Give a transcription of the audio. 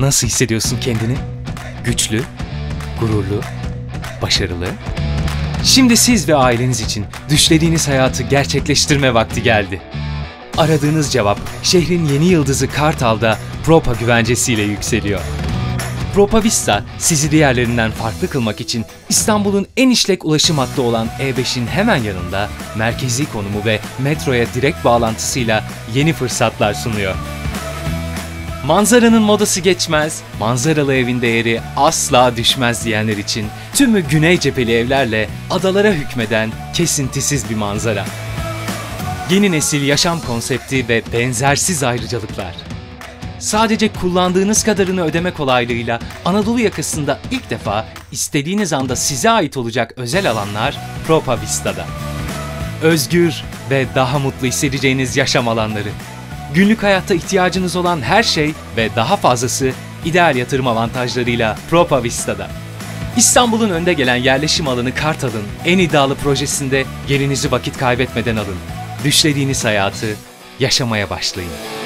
Nasıl hissediyorsun kendini? Güçlü, gururlu, başarılı. Şimdi siz ve aileniz için düşlediğiniz hayatı gerçekleştirme vakti geldi. Aradığınız cevap şehrin yeni yıldızı Kartal'da Propa güvencesiyle yükseliyor. Propa Vista sizi diğerlerinden farklı kılmak için İstanbul'un en işlek ulaşım hattı olan E5'in hemen yanında merkezi konumu ve metroya direkt bağlantısıyla yeni fırsatlar sunuyor. Manzaranın modası geçmez, manzaralı evin değeri asla düşmez diyenler için tümü güney cepheli evlerle adalara hükmeden kesintisiz bir manzara. Yeni nesil yaşam konsepti ve benzersiz ayrıcalıklar. Sadece kullandığınız kadarını ödeme kolaylığıyla Anadolu yakasında ilk defa istediğiniz anda size ait olacak özel alanlar Propa Vista'da. Özgür ve daha mutlu hissedeceğiniz yaşam alanları. Günlük hayatta ihtiyacınız olan her şey ve daha fazlası ideal yatırım avantajlarıyla Propa Vista'da. İstanbul'un önde gelen yerleşim alanı Kartal'ın en iddialı projesinde yerinizi vakit kaybetmeden alın. Düşlediğiniz hayatı yaşamaya başlayın.